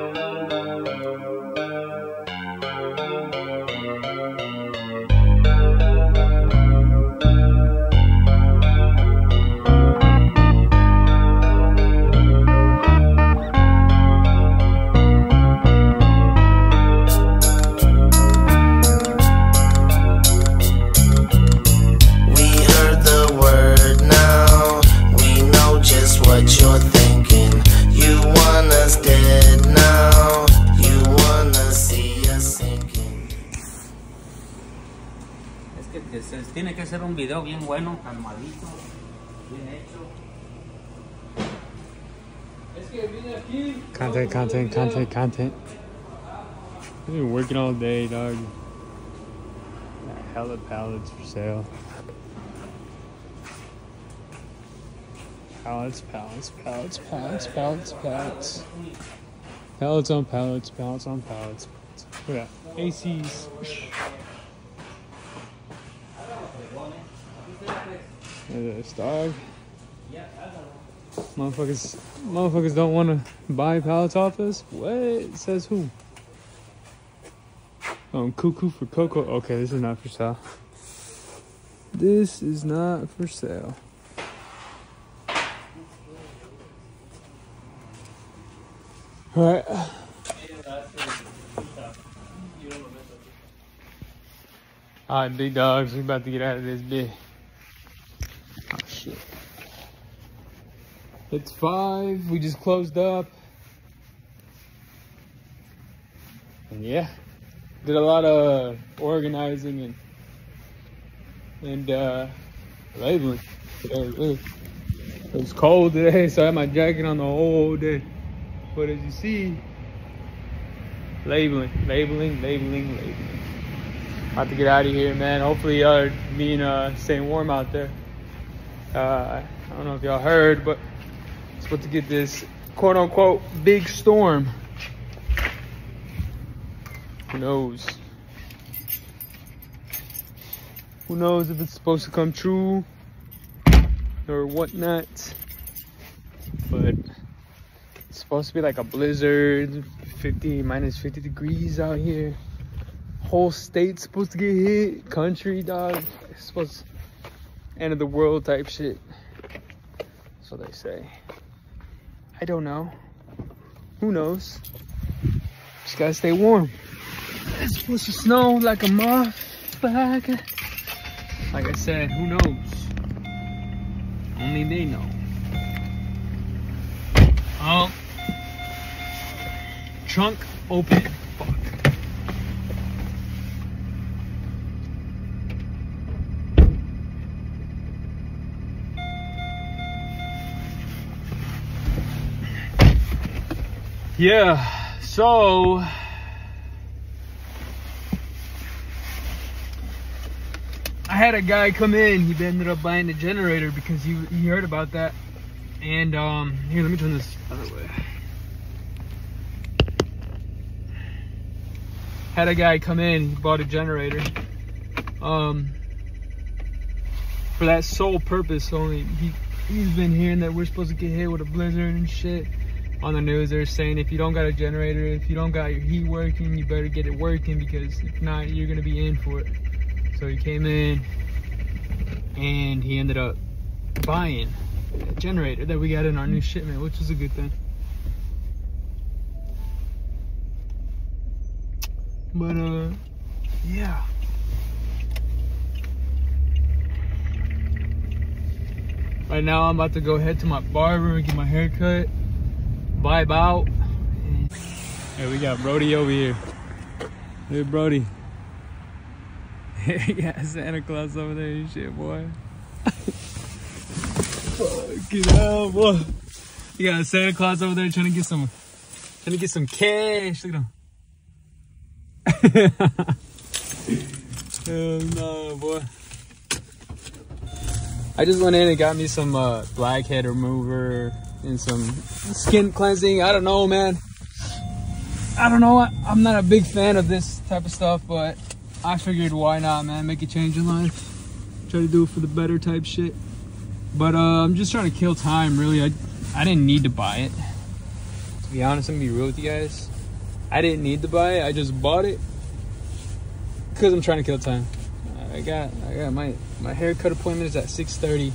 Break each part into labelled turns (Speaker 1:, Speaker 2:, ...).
Speaker 1: We
Speaker 2: se- tiene que ser un video bien bueno, calmadito, bien hecho.
Speaker 3: Content, content, content, content. I've been working all day, dog. Got Hella pallets for sale. Pallets, pallets, pallets, pallets, pallets, pallets. Pallets on pallets, pallets on pallets. Look at that. ACs. This dog. Motherfuckers, motherfuckers don't want to buy pallets off us. What says who? Um, cuckoo for cocoa. Okay, this is not for sale. This is not for sale. All right. All right, big dogs. We about to get out of this bit. Oh shit. It's five. We just closed up. And yeah, did a lot of organizing and and uh, labeling. today. It was cold today, so I had my jacket on the whole day. But as you see, labeling, labeling, labeling, labeling. About to get out of here, man. Hopefully, y'all are being uh, staying warm out there. Uh, I don't know if y'all heard, but supposed to get this quote unquote big storm. Who knows? Who knows if it's supposed to come true or whatnot? But it's supposed to be like a blizzard, 50 minus 50 degrees out here. Whole state's supposed to get hit. Country, dog. It's supposed end of the world type shit. So they say. I don't know. Who knows? Just gotta stay warm. It's supposed to snow like a motherfucker. Like I said, who knows? Only they know. Oh. Trunk open. Yeah, so I had a guy come in. He ended up buying a generator because he he heard about that. And um, here, let me turn this other way. Had a guy come in. He bought a generator. Um, for that sole purpose only. He he's been hearing that we're supposed to get hit with a blizzard and shit on the news they're saying if you don't got a generator if you don't got your heat working you better get it working because if not you're gonna be in for it. So he came in and he ended up buying a generator that we got in our new shipment which was a good thing. But uh yeah. Right now i'm about to go head to my barber and get my hair cut vibe out. Hey, we got Brody over here. Hey, Brody. you got Santa Claus over there and shit, boy. Fucking hell, boy. You got Santa Claus over there trying to get some, trying to get some cash. Look at him. Hell no, boy. I just went in and got me some uh, blackhead remover and some skin cleansing. I don't know, man. I don't know. I, I'm not a big fan of this type of stuff, but I figured why not, man? Make a change in life. Try to do it for the better type shit. But uh, I'm just trying to kill time, really. I I didn't need to buy it. To be honest, I'm gonna be real with you guys. I didn't need to buy it. I just bought it because I'm trying to kill time. I got I got my my haircut appointment is at 6:30,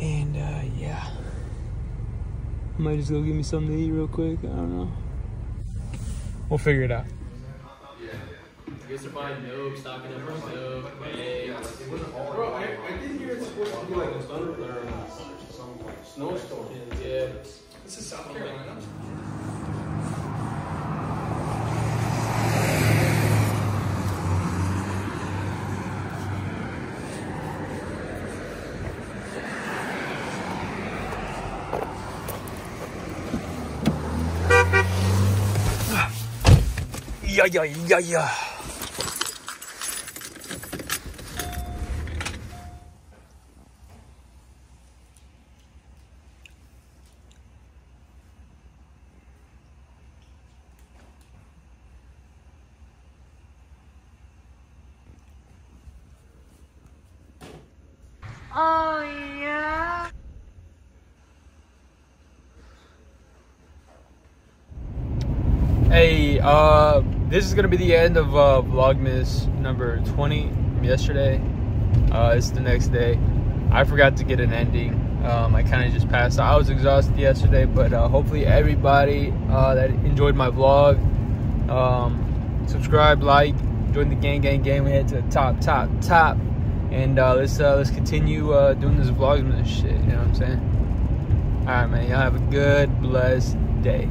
Speaker 3: and uh, yeah, might just go get me something to eat real quick. I don't know. We'll figure it out.
Speaker 4: I guess they're buying milk, stocking up on milk, eggs.
Speaker 5: Bro, I, I did hear it's supposed to be like a thunder or some like snowstorm.
Speaker 4: Yeah.
Speaker 5: This is South Carolina.
Speaker 3: Yeah, yeah, yeah, yeah.
Speaker 6: Oh yeah.
Speaker 3: Hey, uh, this is gonna be the end of uh, Vlogmas number 20 from yesterday. Uh, it's the next day. I forgot to get an ending. Um, I kind of just passed. I was exhausted yesterday, but uh, hopefully everybody uh, that enjoyed my vlog, um, subscribe, like, join the gang, gang, gang. We head to the top, top, top, and uh, let's uh, let's continue doing this Vlogmas shit. You know what I'm saying? All right, man. Y'all have a good, blessed day.